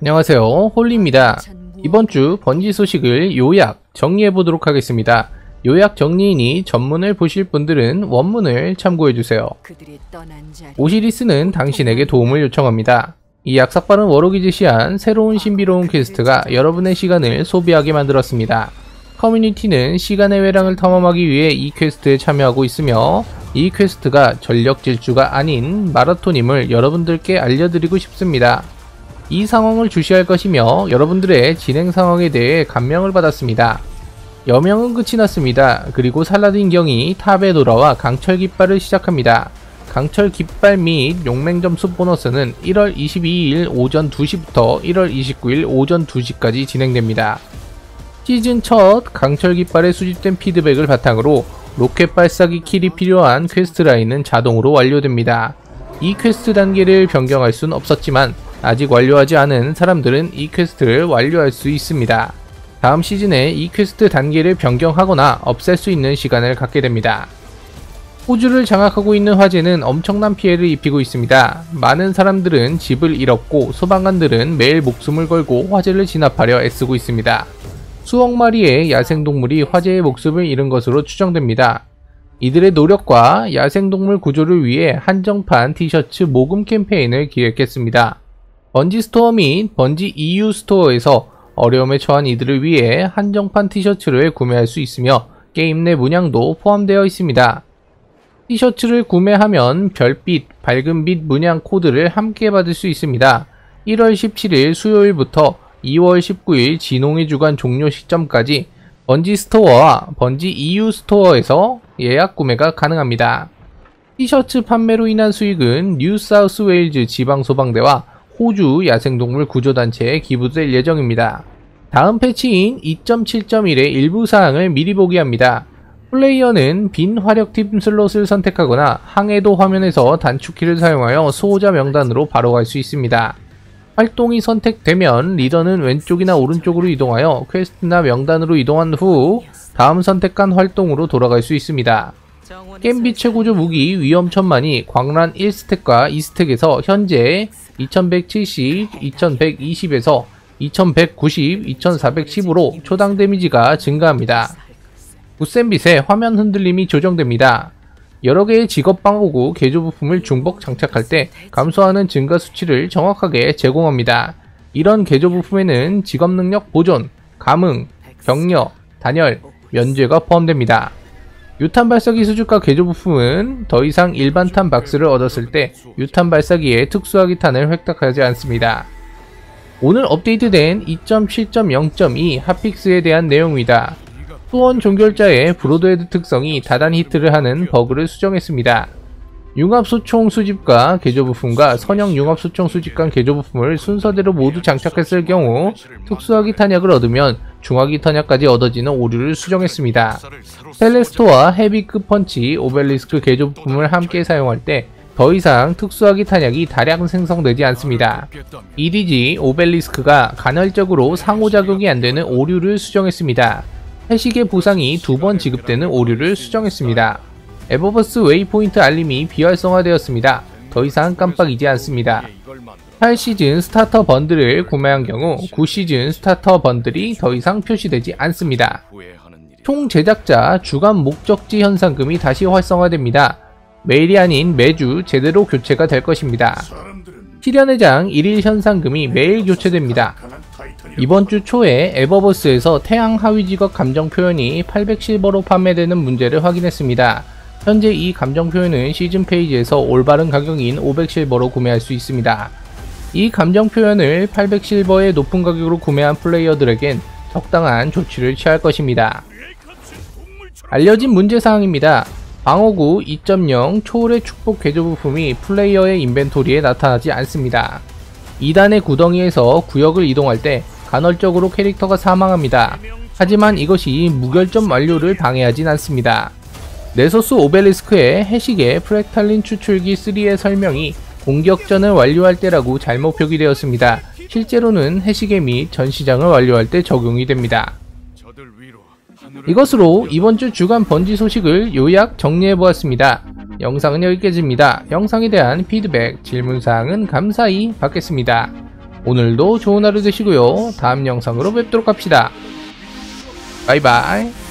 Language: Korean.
안녕하세요. 홀리입니다. 이번 주 번지 소식을 요약 정리해 보도록 하겠습니다. 요약 정리이니 전문을 보실 분들은 원문을 참고해 주세요. 오시리스는 당신에게 도움을 요청합니다. 이 약삭빠른 warlock이 제시한 새로운 신비로운 퀘스트가 여러분의 시간을 소비하게 만들었습니다. 커뮤니티는 시간의 회랑을 탐험하기 위해 이 퀘스트에 참여하고 있으며 이 퀘스트가 전력 질주가 아닌 마라톤임을 여러분들께 알려드리고 싶습니다. 이 상황을 주시할 것이며 여러분들의 진행 상황에 대해 감명을 받았습니다. 여명은 끝이 났습니다. 그리고 살라딘 경이 탑에 돌아와 강철 깃발을 시작합니다. 강철 깃발 및 용맹 점수 보너스는 1월 22일 오전 2시부터 1월 29일 오전 2시까지 진행됩니다. 시즌 첫 강철 깃발에 수집된 피드백을 바탕으로 로켓 발사기 kill이 필요한 퀘스트 라인은 자동으로 완료됩니다. 이 퀘스트 단계를 변경할 순 없었지만 아직 완료하지 않은 사람들은 이 퀘스트를 완료할 수 있습니다. 다음 시즌에 이 퀘스트 단계를 변경하거나 없앨 수 있는 시간을 갖게 됩니다. 호주를 장악하고 있는 화재는 엄청난 피해를 입히고 있습니다. 많은 사람들은 집을 잃었고 소방관들은 매일 목숨을 걸고 화재를 진압하려 애쓰고 있습니다. 수억 마리의 야생동물이 화재에 목숨을 잃은 것으로 추정됩니다. 이들의 노력과 야생동물 구조를 위해 한정판 티셔츠 모금 캠페인을 기획했습니다. 번지 스토어 및 번지 EU 스토어에서 어려움에 처한 이들을 위해 한정판 티셔츠를 구매할 수 있으며 게임 내 문양도 포함되어 있습니다. 티셔츠를 구매하면 별빛, 밝은빛 문양 코드를 함께 받을 수 있습니다. 1월 17일 수요일부터 2월 19일 진홍의 주간 종료 시점까지 번지 스토어와 번지 EU 스토어에서 예약 구매가 가능합니다. 티셔츠 판매로 인한 수익은 뉴사우스 웨일즈 지방소방대와 호주 야생동물 구조단체에 기부될 예정입니다. 다음 패치인 2.7.1의 일부 사항을 미리 보기 합니다. 플레이어는 빈 화력팀 슬롯을 선택하거나 항해도 화면에서 단축키를 사용하여 수호자 명단으로 바로 갈 수 있습니다. 활동이 선택되면 리더는 왼쪽이나 오른쪽으로 이동하여 퀘스트나 명단으로 이동한 후 다음 선택한 활동으로 돌아갈 수 있습니다. 겜비 최고조 무기 위험천만이 광란 1스택과 2스택에서 현재 2170, 2120에서 2190, 2410으로 초당 데미지가 증가합니다. 무센빛의 화면 흔들림이 조정됩니다. 여러 개의 직업 방어구 개조 부품을 중복 장착할 때 감소하는 증가 수치를 정확하게 제공합니다. 이런 개조 부품에는 직업 능력 보존, 감응, 격려, 단열, 면죄가 포함됩니다. 유탄 발사기 수집가 개조 부품은 더 이상 일반탄 박스를 얻었을 때 유탄 발사기에 특수화기 탄을 획득하지 않습니다. 오늘 업데이트된 2.7.0.2 핫픽스에 대한 내용입니다. 소원 종결자의 브로드헤드 특성이 다단 히트를 하는 버그를 수정했습니다. 융합소총 수집과 개조부품과 선형 융합소총 수집 간 개조부품을 순서대로 모두 장착했을 경우 특수화기 탄약을 얻으면 중화기 탄약까지 얻어지는 오류를 수정했습니다. 셀레스토와 헤비급 펀치, 오벨리스크 개조부품을 함께 사용할 때 더 이상 특수화기 탄약이 다량 생성되지 않습니다. EDZ 오벨리스크가 간헐적으로 상호작용이 안되는 오류를 수정했습니다. 해시계 보상이 두 번 지급되는 오류를 수정했습니다. 에버버스 waypoint 알림이 비활성화되었습니다. 더 이상 깜빡이지 않습니다. 8시즌 starter bundle을 구매한 경우 9시즌 starter bundle이 더 이상 표시되지 않습니다. 총 제작자 주간 목적지 현상금이 다시 활성화됩니다. 매일이 아닌 매주 제대로 교체가 될 것입니다. 시련의 장 1일 현상금이 매일 교체됩니다. 이번 주 초에 에버버스에서 태양 하위 직업 감정 표현이 800실버로 판매되는 문제를 확인했습니다. 현재 이 감정 표현은 시즌 페이지에서 올바른 가격인 500실버로 구매할 수 있습니다. 이 감정 표현을 800실버의 높은 가격으로 구매한 플레이어들에겐 적당한 조치를 취할 것입니다. 알려진 문제사항입니다. 방어구 2.0 초월의 축복 개조 부품이 플레이어의 인벤토리에 나타나지 않습니다. 2단의 구덩이에서 구역을 이동할 때 간헐적으로 캐릭터가 사망합니다. 하지만 이것이 무결점 완료를 방해하진 않습니다. 네소스 오벨리스크의 해식의 프렉탈린 추출기 3의 설명이 공격전을 완료할 때라고 잘못 표기되었습니다. 실제로는 해시계 및 전시장을 완료할 때 적용이 됩니다. 이것으로 이번 주 주간 번지 소식을 요약 정리해보았습니다. 영상은 여기까지입니다. 영상에 대한 피드백, 질문사항은 감사히 받겠습니다. 오늘도 좋은 하루 되시고요. 다음 영상으로 뵙도록 합시다. 바이바이.